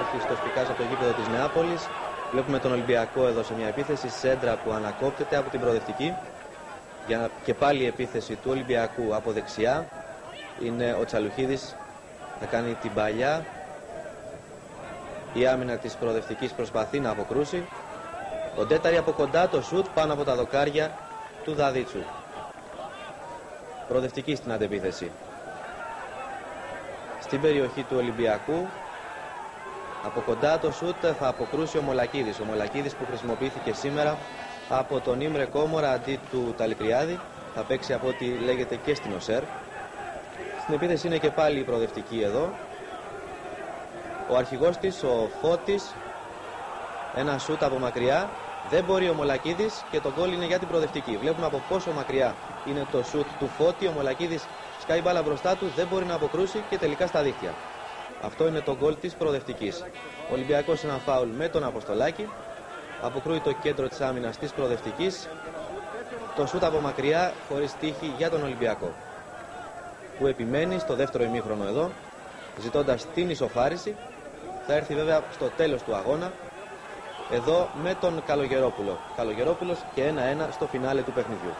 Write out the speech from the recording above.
υπάρχει στο σπικάζ από το γήπεδο της Νεάπολης. Βλέπουμε τον Ολυμπιακό εδώ σε μια επίθεση, σέντρα που ανακόπτεται από την προοδευτική. Για και πάλι η επίθεση του Ολυμπιακού από δεξιά. Είναι ο Τσαλουχίδης, θα κάνει την παλιά. Η άμυνα της προοδευτικής προσπαθεί να αποκρούσει. Ο Ντέταρη από κοντά το σουτ πάνω από τα δοκάρια του Δαδίτσου. Προοδευτική στην αντεπίθεση. Στην περιοχή του Ολυμπιακού από κοντά το σούτ θα αποκρούσει ο Μολακίδης. Ο Μολακίδης που χρησιμοποιήθηκε σήμερα από τον Ήμρε Κόμορα αντί του Ταλικριάδη. Θα παίξει από ό,τι λέγεται και στην ΟΣΕΡ. Στην επίθεση είναι και πάλι η προοδευτική εδώ. Ο αρχηγός της, ο Φώτης, ένα σούτ από μακριά. Δεν μπορεί ο Μολακίδης και το γκολ είναι για την προοδευτική. Βλέπουμε από πόσο μακριά είναι το σούτ του Φώτη. Ο Μολακίδης σκάει μπάλα μπροστά του, δεν μπορεί να αποκρούσει και τελικά στα δίχτυα. Αυτό είναι το γκολ της προοδευτικής. Ο Ολυμπιακός ένα φάουλ με τον Αποστολάκη. Αποκρούει το κέντρο της άμυνας της προοδευτικής. Το σούτ από μακριά χωρίς τύχη για τον Ολυμπιακό. Που επιμένει στο δεύτερο ημίχρονο εδώ, ζητώντας την ισοφάριση. Θα έρθει βέβαια στο τέλος του αγώνα, εδώ με τον Καλογερόπουλο. Καλογερόπουλος και 1-1 στο φινάλε του παιχνιδιού.